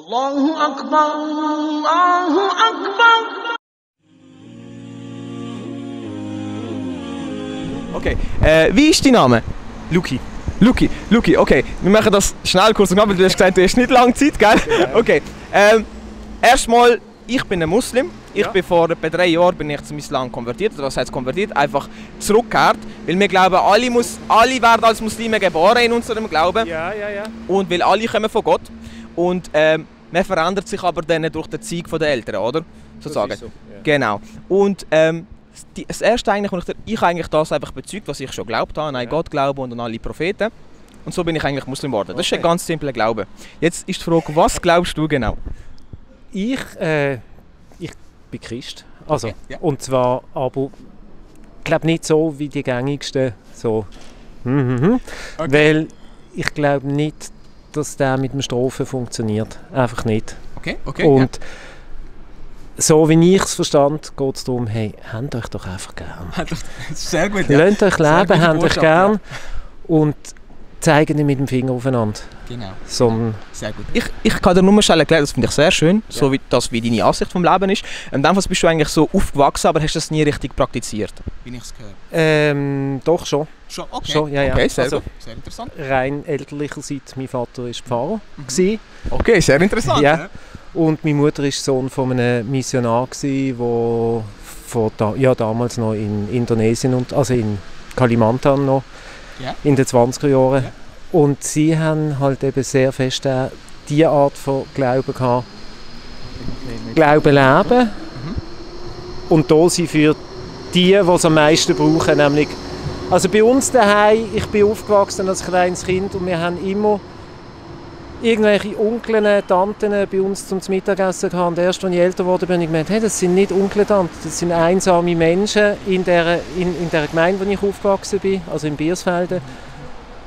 Allahu Akbar, Allahu Akbar. Okay, äh, wie ist dein Name? Luki. Luki, Luki, okay, wir machen das schnell kurz und knapp, weil du hast gesagt, du hast nicht lange Zeit, gell? Okay, ähm, erstmal, ich bin ein Muslim. Ich ja. bin vor etwa drei Jahren bin ich zum Islam konvertiert, oder was heißt konvertiert? Einfach zurückgekehrt, weil wir glauben, alle, muss, alle werden als Muslime geboren in unserem Glauben. Ja, ja, ja. Und weil alle kommen von Gott. Und ähm, man verändert sich aber dann durch den Zeug der Eltern, oder? Sozusagen. So, ja. Genau. Und ähm, das erste eigentlich, wo ich, ich eigentlich das einfach bezeugt, was ich schon glaubt habe, an einen Ja. Gott glaube und an alle Propheten. Und so bin ich eigentlich Muslim geworden. Das ist ein ganz simpler Glaube. Jetzt ist die Frage, was glaubst du genau? Ich, äh, ich bin Christ. Also, Okay, ja. und zwar aber, ich glaube nicht so wie die gängigsten, so, mhm, Okay. weil ich glaube nicht, dass der mit dem Strophen funktioniert. Einfach nicht. Okay, okay. und so wie ich es verstand, geht es darum, hey, habt euch doch einfach gern. Sehr gut. Lernt euch Sehr gute leben, habt euch gern und zeigt nicht mit dem Finger aufeinander, Genau. sondern Sehr gut. Ich, ich kann dir nur schnell erklären, das finde ich sehr schön, so wie das wie deine Ansicht vom Leben ist. In dem Fall bist du eigentlich so aufgewachsen, aber hast das nie richtig praktiziert. Wie ich es gehört. ähm, doch schon. Schon, okay. Schon, ja, ja. Okay, sehr Also- gut. Sehr interessant. rein elterlicherseits, mein Vater war Pfarrer Mhm. gsi Okay, sehr interessant. Ja. und meine Mutter war Sohn von einem Missionar, gsi, wo von da, ja, damals noch in Indonesien, und, also in Kalimantan noch, Ja. in den 20er Jahren. Ja. Und sie haben halt eben sehr fest äh, die Art von Glauben gehabt, Glauben leben Mhm. und da sind für die, die es am meisten brauchen, nämlich also bei uns daheim, ich bin aufgewachsen als kleines Kind und wir haben immer irgendwelche Onkeln, Tanten bei uns zum Mittagessen gehabt. Und erst als ich älter wurde, bin ich gemerkt, hey, das sind nicht Onkel, Tanten, das sind einsame Menschen in der, in, in der Gemeinde, wo ich aufgewachsen bin, also in Biersfelden,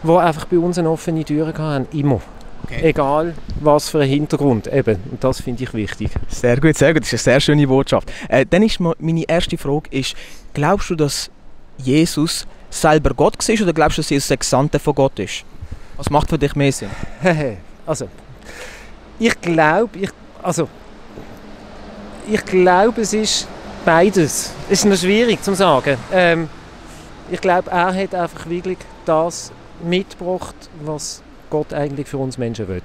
die einfach bei uns eine offene Tür haben, immer. Okay. Egal was für ein Hintergrund, eben. Und das finde ich wichtig. Sehr gut, sehr gut. Das ist eine sehr schöne Botschaft. Äh, dann ist meine erste Frage, ist, glaubst du, dass Jesus selber Gott war oder glaubst du, dass Jesus ein Gesandter von Gott ist? Was macht für dich mehr Sinn? also, ich glaube, ich, also, ich glaube, es ist beides. Es ist noch schwierig zu sagen. Ähm, ich glaube, er hat einfach wirklich das mitgebracht, was Gott eigentlich für uns Menschen will.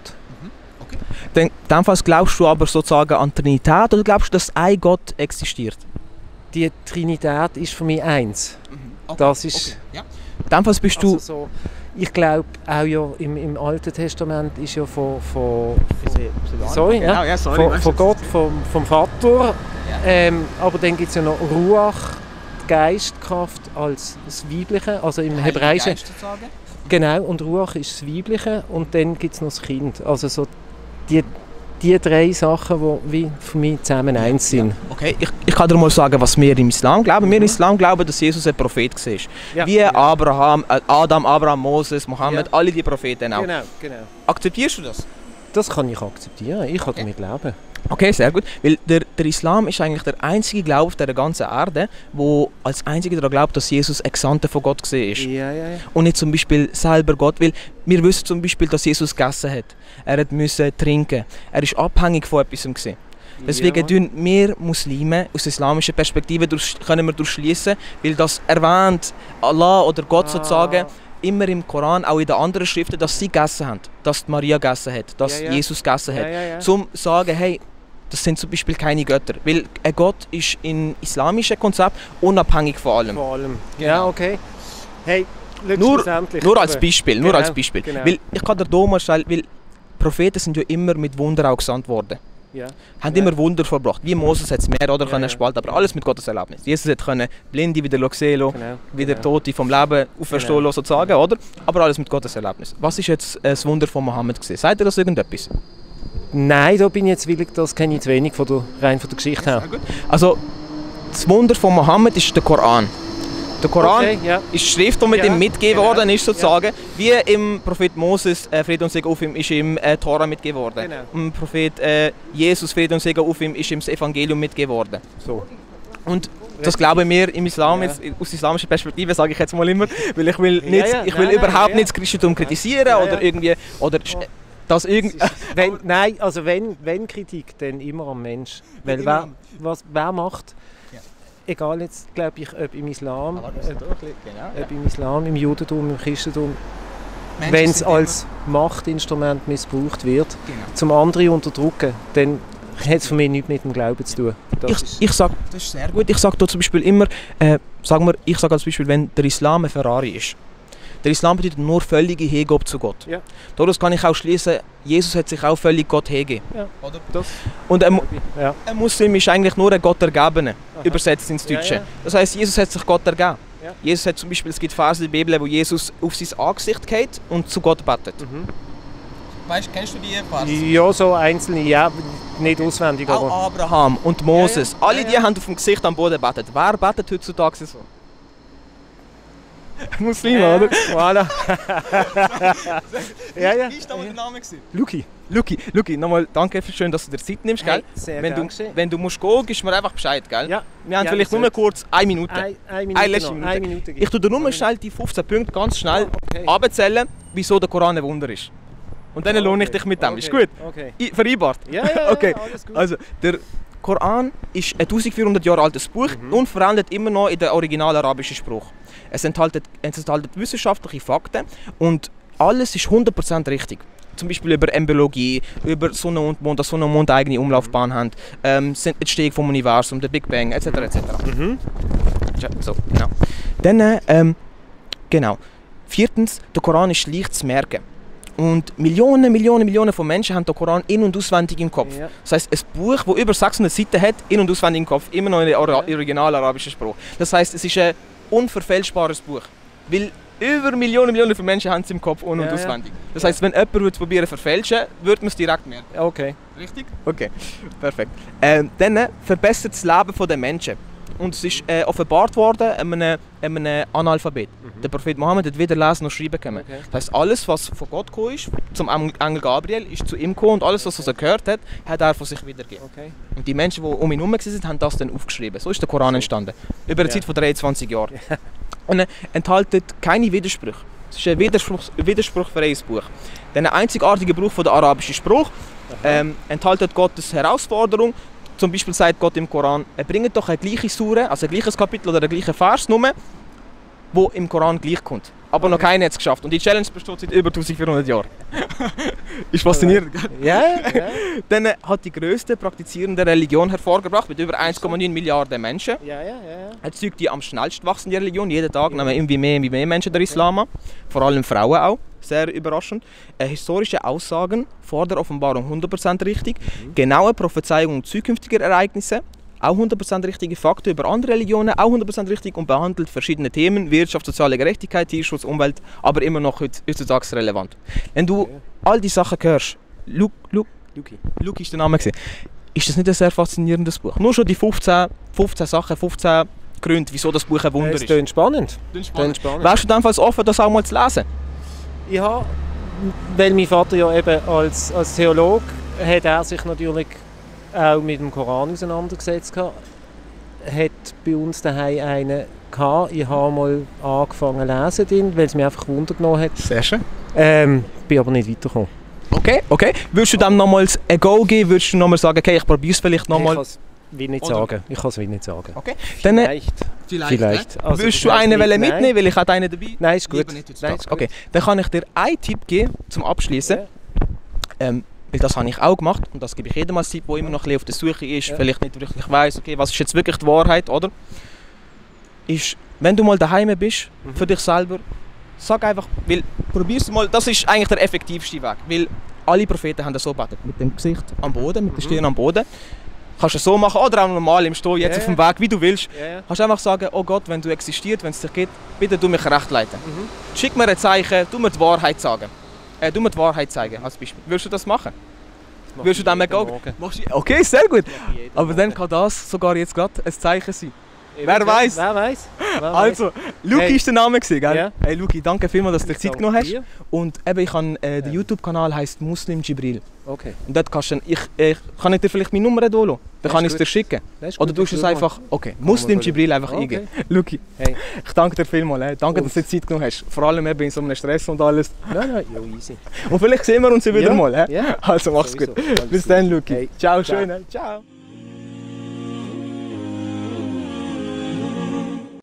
Dann, in dem Fall glaubst du aber sozusagen an die Trinität oder glaubst du, dass ein Gott existiert? Die Trinität ist für mich eins. Das ist In dem Fall bist du... also so, ich glaube auch ja im, im Alten Testament ist ja von, von, sorry, Genau, ja, sorry. von, von Gott, vom, vom Vater. Ähm, aber dann gibt es ja noch Ruach, die Geistkraft als das Weibliche, also im Hebräischen. Genau, und Ruach ist das Weibliche und dann gibt es noch das Kind. Also so die, die drei Sachen, die wie für mich zusammen eins sind. Okay, ich, ich kann dir mal sagen, was wir im Islam glauben. Wir im Islam glauben, dass Jesus ein Prophet war. Ja. Wie Abraham, äh, Adam, Abraham, Moses, Mohammed, Ja. alle die Propheten auch. Genau, genau. Akzeptierst du das? Das kann ich akzeptieren, ich kann damit leben. Okay, sehr gut. Weil der, der Islam ist eigentlich der einzige Glaube auf der ganzen Erde, wo als einziger daran glaubt, dass Jesus Gesandter von Gott war. Ja, ja, ja. Und nicht zum Beispiel selber Gott. Weil wir wissen zum Beispiel, dass Jesus gegessen hat. Er hat müssen trinken. Er ist abhängig von etwas. Gewesen. Deswegen tun wir Muslime aus islamischer Perspektive durch, können wir durchschließen, weil das erwähnt Allah oder Gott Ah. sozusagen immer im Koran, auch in den anderen Schriften, dass sie gegessen haben, dass Maria gegessen hat, dass Ja, ja. Jesus gegessen hat. Ja. Zum sagen, hey, das sind zum Beispiel keine Götter, weil ein Gott ist im islamischen Konzept unabhängig von allem. Vor allem. Ja, okay. Hey, Nur- Nur als Beispiel, nur Genau, als Beispiel. genau. Weil ich kann dir hier mal stellen, weil Propheten sind ja immer mit Wunder auch gesandt worden. Ja. haben Ja. immer Wunder verbracht. Wie Moses hat es mehr oder Ja, können ja. spalten, aber alles mit Gottes Erlaubnis. Jesus hat können Blinde wieder sehen lassen, Genau. wieder genau. Tote vom Leben auferstehen Genau. sozusagen, oder? Aber alles mit Gottes Erlaubnis. Was ist jetzt das Wunder von Mohammed gesehen? Sagt ihr das irgendetwas? Nein, da bin ich jetzt willig, das kenne ich zu wenig von der, rein von der Geschichte her. Also, das Wunder von Mohammed ist der Koran. Der Koran Okay, ja. ist die Schrift, die mit Ja, ihm mitgegeben genau. worden ist, sozusagen. Wie im Prophet Moses, äh, Friede und Segen auf ihm, ist ihm äh, Tora mitgegeben worden. Genau. Im Prophet äh, Jesus, Friede und Segen auf ihm, ist ihm das Evangelium mitgegeben worden. So. Und das glauben wir im Islam, Ja. jetzt, aus islamischer Perspektive sage ich jetzt mal immer, weil ich will, Ja, nicht, ja, ich will nein, nein, überhaupt ja, ja. nicht das Christentum kritisieren Ja, oder ja. irgendwie, oder sch- dass irgend... Wenn, nein, also wenn, wenn Kritik, dann immer am Mensch. Weil wer, was, wer macht, Ja. Egal jetzt, glaube ich, ob im Islam, ob, Genau. ob im Islam, im Judentum, im Christentum, wenn es als Machtinstrument missbraucht wird, Genau. zum anderen unterdrücken, dann hat es für mich nichts mit dem Glauben zu tun. Das Ich, ist- ich sag, das ist sehr gut. Ich sage zum Beispiel immer, äh, sagen wir, ich sage als Beispiel, wenn der Islam ein Ferrari ist. Der Islam bedeutet nur völlige Hingabe zu Gott. Ja. Daraus kann ich auch schließen, Jesus hat sich auch völlig Gott hingegeben. Ja. Und ein, ja. ein Muslim ist eigentlich nur ein Gott ergebene, Aha. übersetzt ins Deutsche. ja. Das heißt, Jesus hat sich Gott ergeben. Ja. Jesus hat zum Beispiel, es gibt Verse in der Bibel, wo Jesus auf sein Angesicht geht und zu Gott betet. Mhm. Weißt, kennst du die Verse? Ja, so einzelne, ja, nicht auswendig, aber... Auch Abraham und Moses, Ja, ja. alle Ja, die haben auf dem Gesicht am Boden betet. Wer betet heutzutage so? Muslime, oder? Voilà. ja, ja. Wie ist damals der Name? Luki. Luki, Luki, nochmal danke, schön, dass du dir Zeit nimmst, gell? Hey, sehr wenn, du, wenn du musst gehen, gibst du mir einfach Bescheid, gell? Ja. Wir haben Ja, vielleicht nur kurz eine Minute. Ein, eine Eine Minute letzte noch. Minute. Eine Minute Ich tue dir nur schnell die 15 Punkte ganz schnell Okay. abzählen, wieso der Koran ein Wunder ist. Und dann lohne ich dich mit dem. Ist Okay, gut? Okay. Vereinbart? Ja, ja, ja, Okay. alles gut. Also, der Koran ist ein 1400 Jahre altes Buch, Mhm. unverändert immer noch in der original arabischen Spruch. Es enthält, es enthält wissenschaftliche Fakten und alles ist 100% richtig. Zum Beispiel über Embryologie, über Sonne und Mond, dass Sonne und Mond eigene Umlaufbahn haben, ähm, die Entstehung vom Universum, der Big Bang, etc. etc. Mhm. So, genau. Dann, äh, ähm, genau. Viertens, der Koran ist leicht zu merken. Und Millionen, Millionen, Millionen von Menschen haben den Koran in- und auswendig im Kopf. Ja. Das heißt, ein Buch, das über 600 Seiten hat, in- und auswendig im Kopf, immer noch in der original arabischen Sprache. Das heißt, es ist ein unverfälschbares Buch. Weil über Millionen, Millionen von Menschen haben es im Kopf in- und Ja, auswendig. Das heißt, wenn jemand würde probieren zu verfälschen, würde man es direkt merken. Okay. Richtig? Okay, perfekt. Ähm, dann verbessert das Leben der Menschen. Und es ist äh, offenbart worden einem, einem Analphabet. Der Prophet Mohammed hat weder lesen noch schreiben können. Okay. Das heißt, alles, was von Gott gekommen ist, zum Engel Gabriel, ist zu ihm gekommen und alles, was er gehört hat, hat er von sich wiedergegeben. okay. Und die Menschen, die um ihn herum waren, haben das dann aufgeschrieben. So ist der Koran entstanden. Über eine Ja. Zeit von 23 Jahren. Und er enthält keine Widersprüche. Es ist ein Widerspruch, widerspruchfreies Buch. Der einzigartige Brauch von der arabischen Spruch ähm, enthält Gottes Herausforderung. Zum Beispiel sagt Gott im Koran, er bringt doch eine gleiche Sure, also ein gleiches Kapitel oder ein gleicher Vers nur, wo im Koran gleich kommt. Aber noch keiner hat es geschafft. Und die Challenge besteht seit über 1400 Jahren. ist faszinierend, gell? Ja, ja. Dann äh, hat die grösste praktizierende Religion hervorgebracht mit über 1,9 Milliarden Menschen. Ja, ja, ja. ja. Erzeugt die am schnellst wachsende Religion. Jeden Tag nehmen irgendwie mehr und mehr Menschen den Islam an. Vor allem Frauen auch. Sehr überraschend. Äh, historische Aussagen vor der Offenbarung 100% richtig. Genaue Prophezeiungen zukünftiger Ereignisse. Auch 100% richtige Fakten über andere Religionen, auch 100% richtig und behandelt verschiedene Themen, Wirtschaft, soziale Gerechtigkeit, Tierschutz, Umwelt, aber immer noch heut- heutzutage relevant. Wenn du all die Sachen hörst, Luke, Luke, Luki. Luke ist der Name. Gewesen. Ist das nicht ein sehr faszinierendes Buch? Nur schon die 15, 15 Sachen, 15 Gründe, wieso das Buch ein Wunder Es ist. spannend. Klingt spannend. Wärst du dann offen, das auch mal zu lesen? Habe, weil mein Vater ja eben als, als Theologe, hat er sich natürlich auch mit dem Koran auseinandergesetzt gehabt. Hat bei uns daheim einen gehabt. Ich habe mal angefangen zu lesen, weil es mich einfach Wunder genommen hat. Sehr schön. Ähm, bin aber nicht weitergekommen. Okay, okay. Würdest du dem nochmals ein Go geben? Würdest du nochmal sagen, okay, ich probiere es vielleicht Ich nochmal? kann es wie nicht Oder- sagen. Ich kann es wie nicht sagen. Okay. Dann, äh, Vielleicht. Vielleicht. Also, Würdest du einen nicht wollen nein. mitnehmen, weil ich habe einen dabei? Nein, ist gut. Nein, ist gut. okay, dann kann ich dir einen Tipp geben, zum Abschließen. Ja. Ähm, weil das habe ich auch gemacht und das gebe ich jedem als Tipp, der immer noch ein bisschen auf der Suche ist, Ja. vielleicht nicht wirklich weiß, okay, was ist jetzt wirklich die Wahrheit, oder? Ist, wenn du mal daheim bist, Mhm. für dich selber, sag einfach, weil, probier's mal, das ist eigentlich der effektivste Weg, weil alle Propheten haben das so gebetet, mit dem Gesicht am Boden, mit der Stirn am Boden. Kannst du so machen oder auch normal im Stehen, jetzt Ja, auf dem. Weg, wie du willst. Ja. Kannst einfach sagen, oh Gott, wenn du existierst, wenn es dich gibt, bitte du mich recht leiten. Mhm. Schick mir ein Zeichen, du mir die Wahrheit sagen. Äh, du mir die Wahrheit zeigen, als Beispiel. Würdest du das machen? Das Würdest du dem. Machst du- Okay, sehr gut. Aber dann kann das sogar jetzt gerade ein Zeichen sein. wer weiß? Wer weiß? Wer weiß? Also, Luki Hey. ist der Name, gewesen, gell? Ja. Hey Luki, danke vielmals, dass du dir Zeit genommen hast. Und eben, ich habe, äh, der Ja. YouTube-Kanal heißt Muslim Jibril. Okay. Und dort kannst du dann, ich, ich, kann ich dir vielleicht meine Nummer lassen? Dann kann ich es gut. dir schicken. Oder gut, du es schau mal. einfach, okay, Muslim Jibril einfach Okay. eingeben. Luki, Hey. ich danke dir vielmals. Danke, dass Auf. du dir Zeit genommen hast. Vor allem eben in so einem Stress und alles. Nein, nein, ja, easy. Und vielleicht sehen wir uns ja wieder Ja, mal. He? ja. Also mach's gut. Sowieso. Alles Bis gut. dann, Luki. Hey, Ciao, ciao. schön. Ciao.